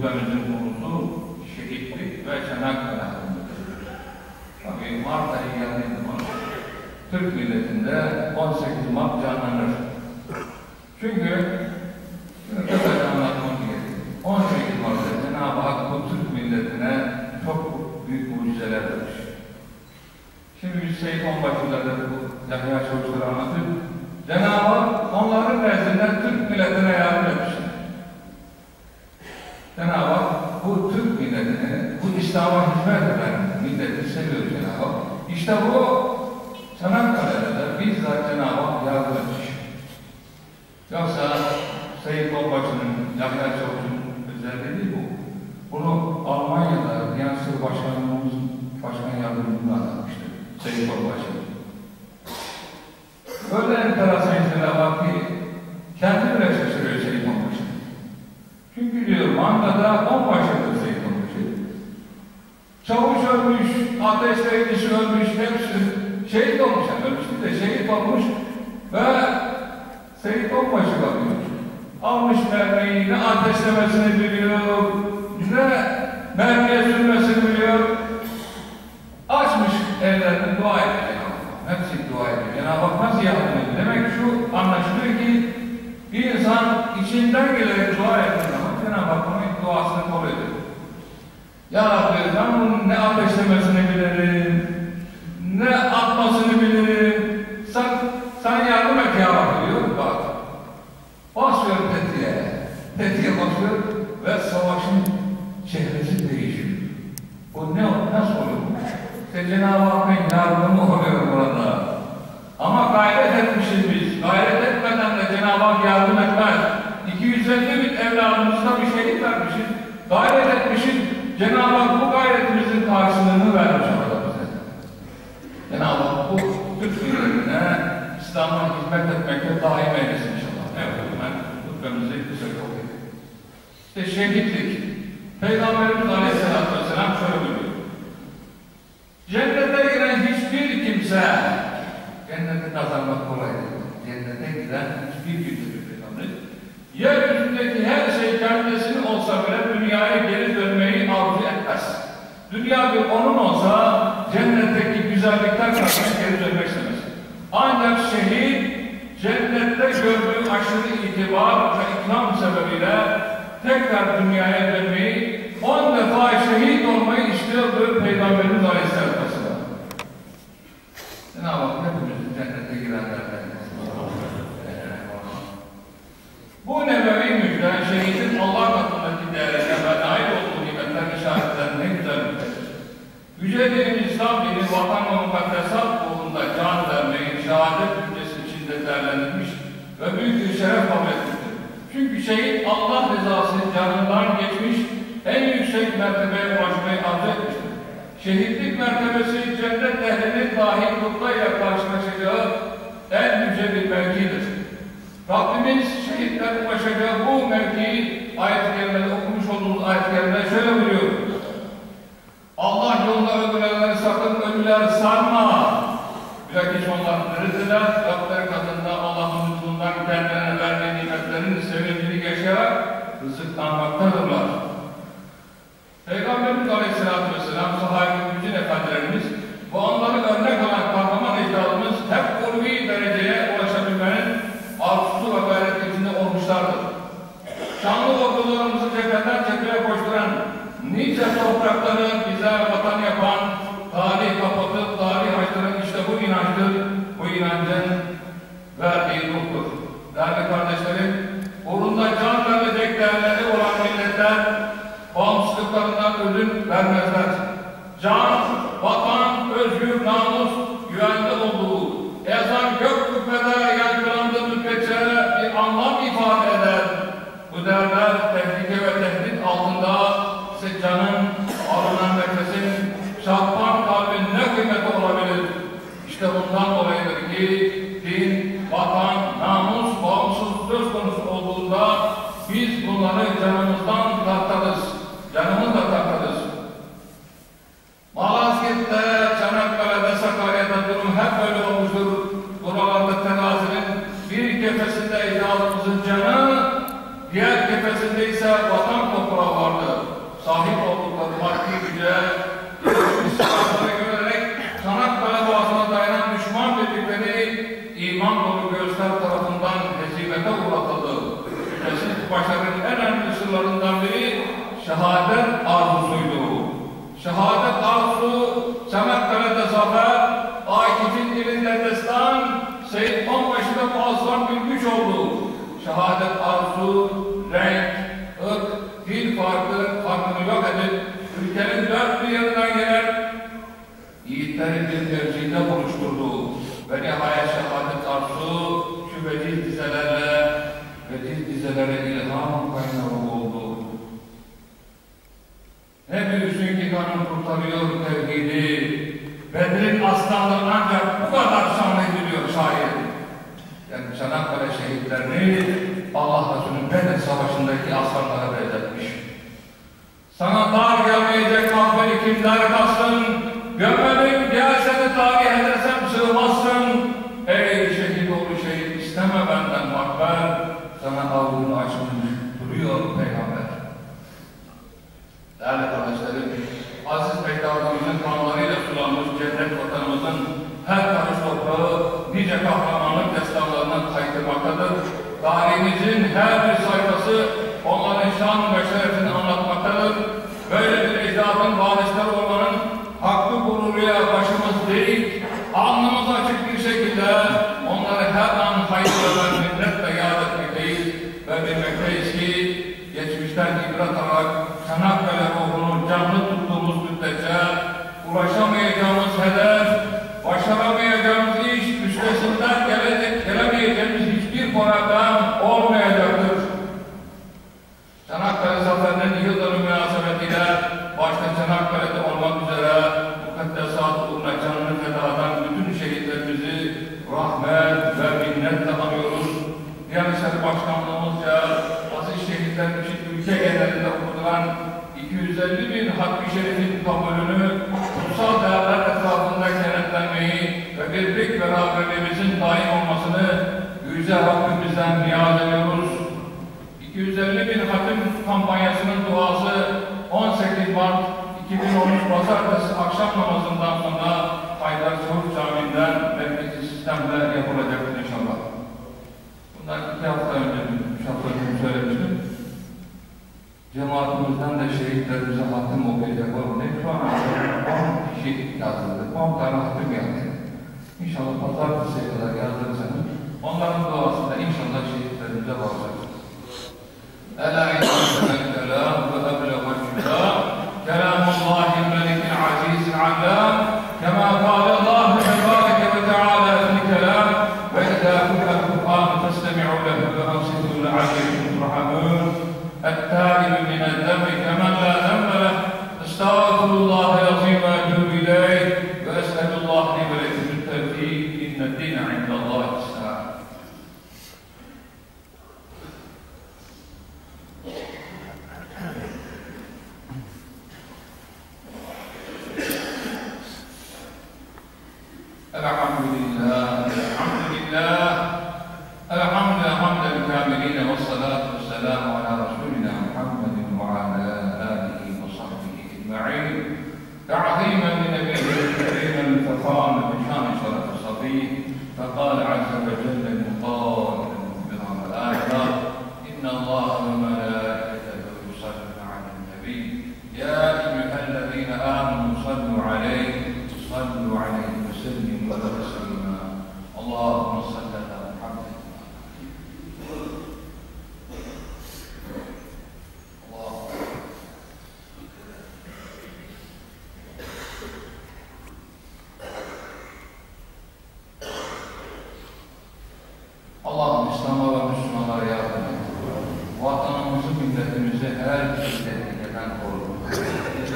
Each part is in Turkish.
hutbemizin konusu şehitlik ve Çanakkale hakkındadır. Tabii Mart ayı geldiği zaman Türk milletinde 18 Mart canlanır. Çünkü kısaca anlatmak gerekiyor. 18 Mart'ta Cenab-ı Hak bu Türk milletine çok büyük mucizeler vermiş. Şimdi biz Seyit Onbaşı'da bu Yahya Çavuşları anlatıyor. Cenab-ı Hak onların nezdinde Türk milletine yardım etmiştir. Cenab-ı Hak bu Türk milletini, bu İslam'a hizmet eden milleti seviyor Cenab-ı Hak. İşte bu Çanakkale'de de bizzat Cenab-ı Hak etmiş. Yoksa Seyit Onbaşı'nın, Yahya Çavuş'un özelliği değil bu. Bunu Almanya'da Diyanet Başkanımız, Başkan Yardımcımız anlatmıştı. Seyit Onbaşı. Ateşle ilgisi ölmüş, hepsi şehit olmuş. Yani ölmüş de şehit olmuş ve Seyit Onbaşı bakıyor. Almış mermiyi, ne ateşlemesini biliyor, ne mermiye sürmesini biliyor. Açmış ellerini dua ediyor. Hepsi dua ediyor. Cenab-ı Hak nasıl yardım? Demek şu anlaşılıyor ki bir insan içinden gelerek dua ettiği zaman Cenab-ı Hak onun duasını kabul ediyor. Ya Rabbi ben bunun ne ateşlemesini bilirim, ne atmasını bilirim. Sen, sen yardım et ya Rabbi diyor. Bak. Basıyor tetiğe. Tetiğe basıyor ve savaşın çehresi değişiyor. Bu ne, nasıl oluyor? İşte Cenab-ı Hakk'ın yardımı oluyor burada. Ama gayret etmişiz biz. Gayret etmeden de Cenab-ı Hak yardım etmez. 250 bin evladımızda bir şeylik vermişiz. Gayret etmişiz. Cenab-ı Hak bu gayretimizin karşılığını vermiş orada bize. Cenab-ı Hak bu milletine İslam'a hizmet etmekte daim eylesin inşallah. Evet, ben hutbemizi kısa yol İşte şehitlik. Peygamberimiz Aleyhisselatü Vesselam şöyle buyuruyor. Cennete giren hiçbir kimse cenneti kazanmak kolay değil. Cennete giren hiçbir kimse bir peygamber. Yeryüzündeki her şey kendisinin olsa bile Dünya bir onun olsa cennetteki güzellikler karşısına geri dönmek istemez. Ancak şehit cennette gördüğü aşırı itibar ve ikram sebebiyle tekrar dünyaya dönmeyi, on defa şehit olmayı istiyordu Peygamberimiz Aleyhisselatü Vesselam. Cenab-ı Hak hepimizin cennete girenlerden Bu nebevi müjde, şehidin Allah katındaki değerine ve nail olduğu nimetler işaretler ne güzel müjdedir. Yüce din İslam dini vatan ve mukaddesat uğrunda can vermeyi şehadet müjdesi içinde değerlendirmiş ve büyük bir şeref kabul etmiştir. Çünkü şehit Allah rızasını canından geçmiş, en yüksek mertebeye ulaşmayı arzu etmiştir. Şehitlik mertebesi cennet ehlinin dahi kutlayla karşılaşacağı en yüce bir mevkidir. Rabbimiz şehitler ulaşacağı bu mevkiyi ayet-i kerimede okumuş olduğumuz ayet-i kerimede şöyle buyuruyor. Allah yolunda öldürenleri sakın ölüler sanma. Şanlı ordularımızı cepheden cepheye koşturan, nice toprakları bize vatan yapan, tarih kapatıp tarih açtıran işte bu inançtır, bu inancın verdiği ruhtur. Değerli kardeşlerim, uğrunda can verecek değerleri olan milletler, bağımsızlıklarından ödün vermezler. Can, göğüsler tarafından hezimete uğratıldı. Şüphesiz başarının en önemli sırlarından biri şehadet arzusuydu. Şehadet arzusu, Çanakkale'de zafer, Akif'in dilinde destan, Seyit Onbaşı'da muazzam bir oldu. Şehadet arzusu, renk, ırk, dil farkı, farkını yok edip, ülkenin dört bir yanından gelen yiğitleri bir mevzide buluşturdu. Ve nihayet şehadet arzusu, şu veciz dizelerle, veciz dizelere ilham kaynağı oldu. Ne büyüsün ki kanın kurtarıyor tevhidi. Bedir'in aslanları ancak bu kadar şanlı ediliyor şair. Yani Çanakkale şehitlerini Allah Resulü'nün Bedir Savaşı'ndaki aslanlara benzetmiş. Sana dar gelmeyecek mahveli kimler kastın, gömelim gelse de tarih edersem sığmazsın. Ey şehit oğlu şehit isteme benden makber, sana avucunu açmış duruyor Peygamber. Değerli kardeşlerim, aziz peygamberimizin kanlarıyla sulanmış cennet vatanımızın her karış toprağı nice kahramanlık kaydırmaktadır. Tarihimizin her bir sayfası onların şan ve şerefini anlatmaktadır. Böyle bir ecdadın varisleri olmanın hakkı gururuyla başımız değil, alnımız açık bir şekilde onları her an hayırla minnetle yad etmekteyiz ve bilmekteyiz ki geçmişten ibret alarak Çanakkale ruhunu canlı rahmet ve minnetle anıyoruz. Diyanet Başkanlığımızca aziz şehitler için ülke genelinde okutulan 250 bin Hakkı Şerif'in kabulünü kutsal değerler etrafında kenetlenmeyi ve birlik beraberliğimizin daim olmasını Yüce Rabbimizden niyaz ediyoruz. 250 bin hatim kampanyasının duası 18 Mart 2013 Pazartesi akşam namazından sonra Haydar iki hafta önce, üç söylemiştim. Cemaatimizden de şehitlerimize hatim okuyacak olan ne? Şu an 10 kişi yazıldı. 10 tane hatim yazdı. İnşallah pazartesiye kadar yazdırırsanız onların duasında inşallah şehitlerimize رسولنا محمد وعلى آله وصحبه أجمعين. تعظيما لنبيه الكريم الفخام بشان شرف الصفي فقال عز وجل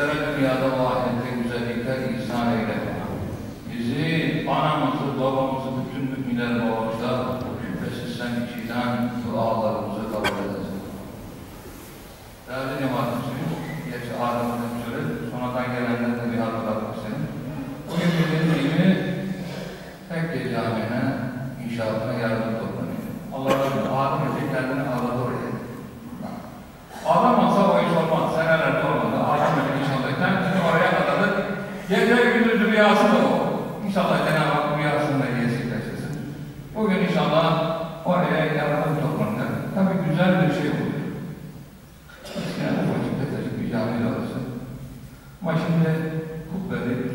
Bizlere dünyada ve ahirette güzellikler ihsan eyle. Bizi, anamızı, babamızı, bütün müminler bağışla.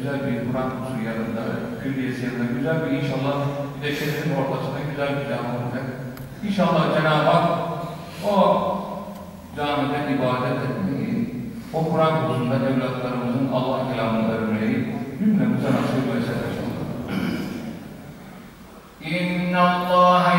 güzel bir Kur'an kursu yanında, külliyesi yanında güzel bir inşallah bir de şehrin ortasında güzel bir cami olacak. İnşallah Cenab-ı Hak o camiden ibadet etmeyi, o Kur'an kursunda evlatlarımızın Allah kelamını öğrenmeyi cümlemize nasip etsin. İnna Allah